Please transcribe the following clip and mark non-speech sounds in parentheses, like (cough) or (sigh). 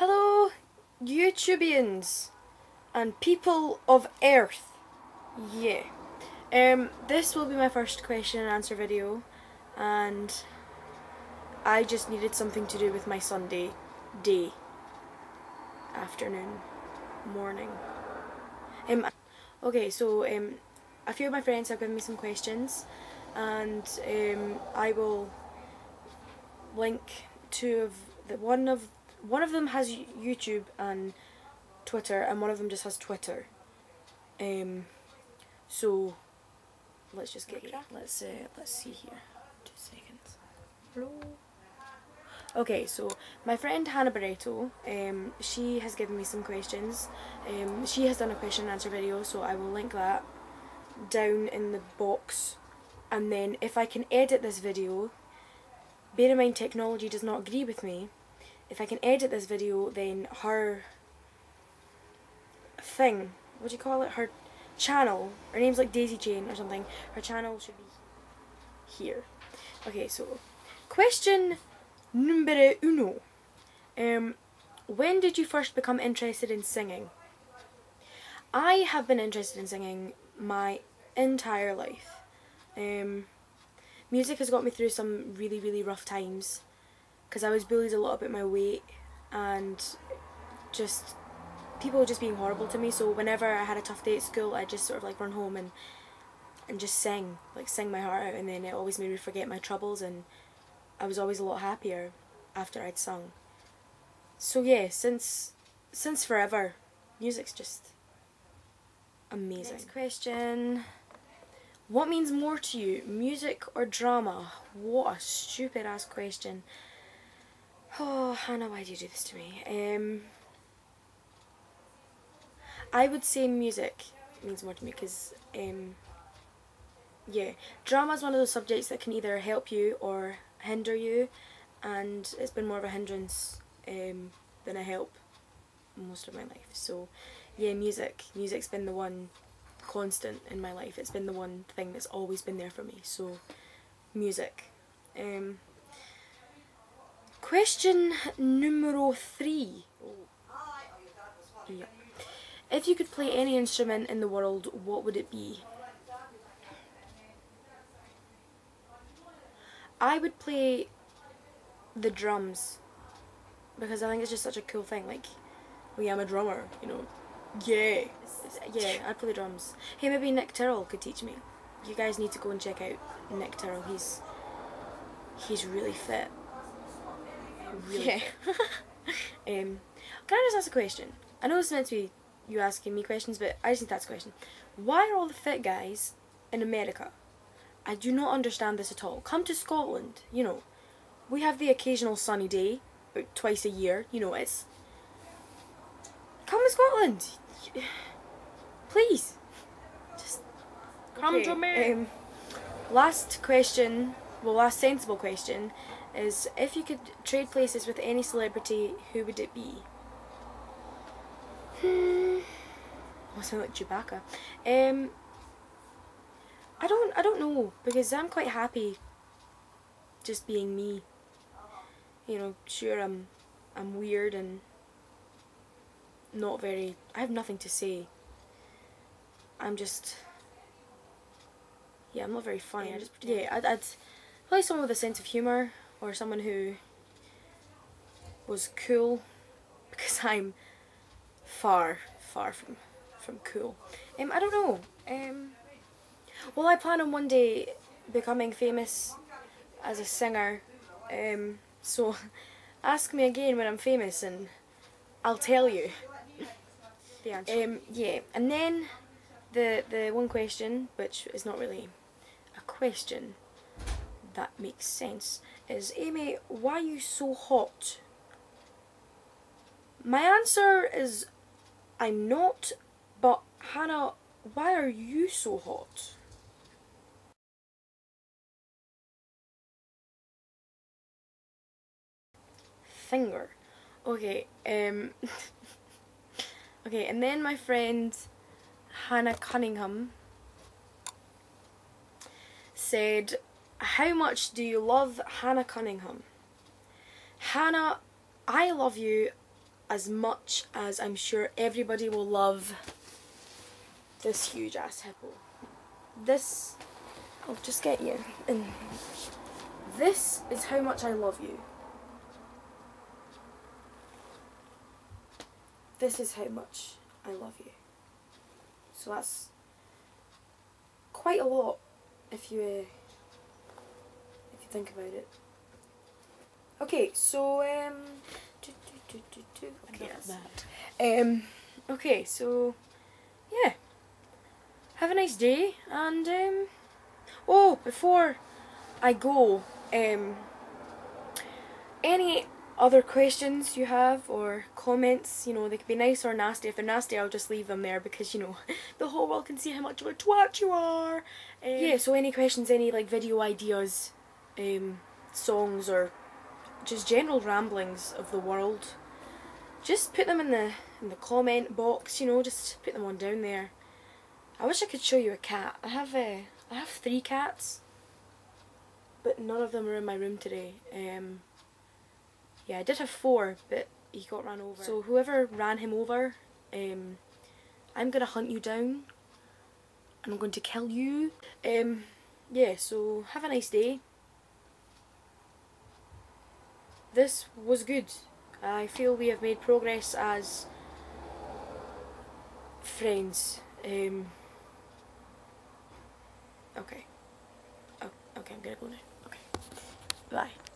Hello, YouTubians and people of Earth. Yeah. Um, this will be my first question and answer video, and I just needed something to do with my Sunday day, afternoon, morning. Um, okay, so um, a few of my friends have given me some questions, and um, I will link two of the one of one of them has YouTube and Twitter, and one of them just has Twitter. Um, so let's just get let's uh, let's see here. Two seconds. Hello. Okay, so my friend Hannah Barretto, um, she has given me some questions. Um, she has done a question and answer video, so I will link that down in the box. And then if I can edit this video, bear in mind technology does not agree with me, if I can edit this video, then her thing, what do you call it, her channel, her name's like Daisy Jane or something, her channel should be here. Okay, so question numero uno. Um, when did you first become interested in singing? I have been interested in singing my entire life. Um, music has got me through some really, really rough times because I was bullied a lot about my weight and just people just being horrible to me. So whenever I had a tough day at school, I just sort of like run home and and just sing, like sing my heart out, and then it always made me forget my troubles, and I was always a lot happier after I'd sung. So yeah, since since forever, music's just amazing. Next question. What means more to you, music or drama? What a stupid ass question. Oh, Hannah, why do you do this to me? Um, I would say music means more to me because, um, yeah, drama is one of those subjects that can either help you or hinder you, and it's been more of a hindrance um, than a help most of my life. So, yeah, music. Music's been the one constant in my life. It's been the one thing that's always been there for me. So, music. Um, Question numero three. Yeah. If you could play any instrument in the world, what would it be? I would play the drums because I think it's just such a cool thing. Like, yeah, I'm a drummer, you know. Yeah, yeah, I'd play the drums. Hey, maybe Nick Tyrrell could teach me. You guys need to go and check out Nick Tyrrell. He's he's really fit really yeah. (laughs) um, can I just ask a question? I know it's meant to be you asking me questions, but I just need to ask a question. Why are all the fit guys in America? I do not understand this at all. Come to Scotland, you know. We have the occasional sunny day, about twice a year, you know, it's... Come to Scotland! (sighs) Please! Just come okay, to me! Um, last question, well last sensible question is if you could trade places with any celebrity, who would it be? Hmm. I sound like Chewbacca. Um. I don't. I don't know because I'm quite happy. Just being me. You know, sure I'm, I'm weird and not very. I have nothing to say. I'm just. Yeah, I'm not very funny. I just yeah. I'd, I'd probably someone with a sense of humor or someone who was cool (laughs) because I'm far, far from from cool. Um, I don't know. Um, well, I plan on one day becoming famous as a singer. Um, so (laughs) ask me again when I'm famous and I'll tell you. (laughs) the answer. Um, yeah, and then the the one question, which is not really a question, that makes sense is Aimee, why are you so hot? My answer is I'm not, but Hannah, why are you so hot? Finger. Okay, um (laughs) Okay, and then my friend Hannah Cunningham said how much do you love Hannah Cunningham? Hannah, I love you as much as I'm sure everybody will love this huge ass hippo. This, I'll just get you. And this is how much I love you. This is how much I love you. So that's quite a lot if you uh, think about it. Okay, so um, do, do, do. Okay, that. um, okay, so yeah, have a nice day, and um, oh, before I go, um, any other questions you have or comments, you know, they could be nice or nasty. If they're nasty, I'll just leave them there because you know (laughs) the whole world can see how much of a twat you are. Um, yeah, so any questions, any like video ideas, um, songs or just general ramblings of the world, just put them in the in the comment box. You know, just put them on down there. I wish I could show you a cat. I have uh, I have three cats, but none of them are in my room today. Um, yeah, I did have four, but he got ran over. So whoever ran him over, um, I'm gonna hunt you down. And I'm going to kill you. Um, yeah, so have a nice day. This was good. I feel we have made progress as friends. Um, okay. Oh, okay, I'm gonna go now. Okay. Bye.